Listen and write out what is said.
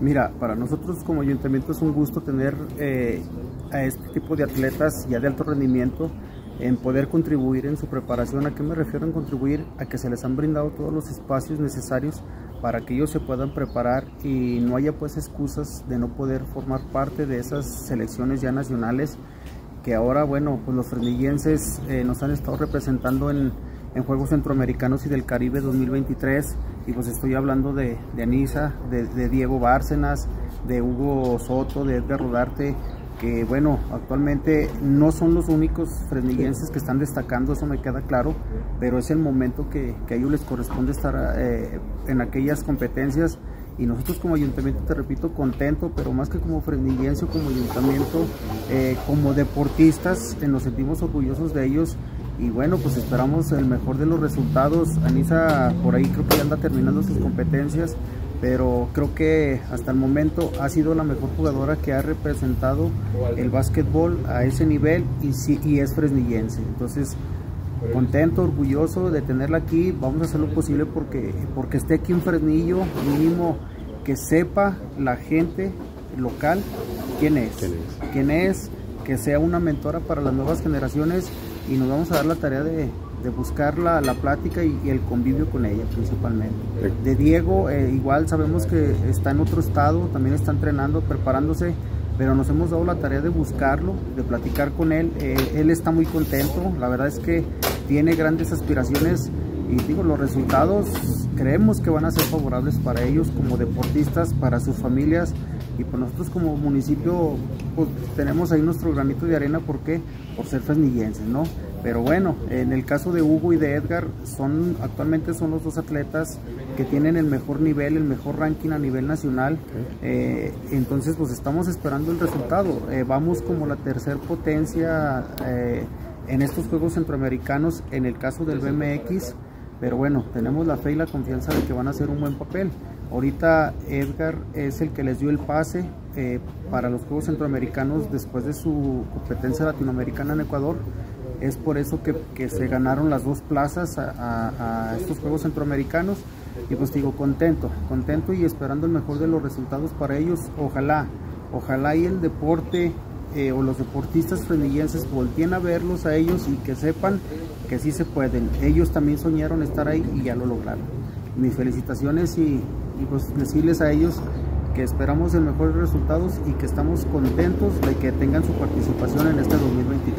Mira, para nosotros como ayuntamiento es un gusto tener eh, a este tipo de atletas ya de alto rendimiento en poder contribuir en su preparación. ¿A qué me refiero en contribuir? A que se les han brindado todos los espacios necesarios para que ellos se puedan preparar y no haya pues excusas de no poder formar parte de esas selecciones ya nacionales que ahora, bueno, pues los fresnillenses eh, nos han estado representando en, en Juegos Centroamericanos y del Caribe 2023 y pues estoy hablando de, Anisa, de, Diego Bárcenas, de Hugo Soto, de Edgar Rodarte, que bueno, actualmente no son los únicos fresnillenses que están destacando, eso me queda claro, pero es el momento que, que a ellos les corresponde estar eh, en aquellas competencias. Y nosotros como ayuntamiento, te repito, contento, pero más que como fresnillense, como ayuntamiento, eh, como deportistas, eh, nos sentimos orgullosos de ellos y bueno, pues esperamos el mejor de los resultados. Anisa por ahí creo que ya anda terminando sus competencias, pero creo que hasta el momento ha sido la mejor jugadora que ha representado el básquetbol a ese nivel y, sí, y es fresnillense. Entonces, contento, orgulloso de tenerla aquí. Vamos a hacer lo posible porque, porque esté aquí un Fresnillo, mínimo que sepa la gente local quién es, quién es, que sea una mentora para las nuevas generaciones y nos vamos a dar la tarea de, buscar la, plática y, el convivio con ella principalmente. De Diego, eh, igual sabemos que está en otro estado, también está entrenando, preparándose, pero nos hemos dado la tarea de buscarlo, de platicar con él. Eh, él está muy contento, la verdad es que tiene grandes aspiraciones y digo, los resultados creemos que van a ser favorables para ellos como deportistas, para sus familias y por nosotros como municipio pues, tenemos ahí nuestro granito de arena, ¿por qué? Por ser fresnillenses, ¿no? Pero bueno, en el caso de Hugo y de Edgar, son actualmente son los dos atletas que tienen el mejor nivel, el mejor ranking a nivel nacional. Eh, entonces, pues estamos esperando el resultado. Eh, vamos como la tercer potencia eh, en estos Juegos Centroamericanos, en el caso del BMX. Pero bueno, tenemos la fe y la confianza de que van a hacer un buen papel. Ahorita Edgar es el que les dio el pase eh, para los Juegos Centroamericanos después de su competencia latinoamericana en Ecuador. Es por eso que, se ganaron las dos plazas a, estos Juegos Centroamericanos. Y pues digo, contento, contento y esperando el mejor de los resultados para ellos. Ojalá, ojalá y el deporte eh, o los deportistas frenillenses volteen a verlos a ellos y que sepan que sí se pueden. Ellos también soñaron estar ahí y ya lo lograron. Mis felicitaciones y y pues decirles a ellos que esperamos el mejores resultados y que estamos contentos de que tengan su participación en este 2023.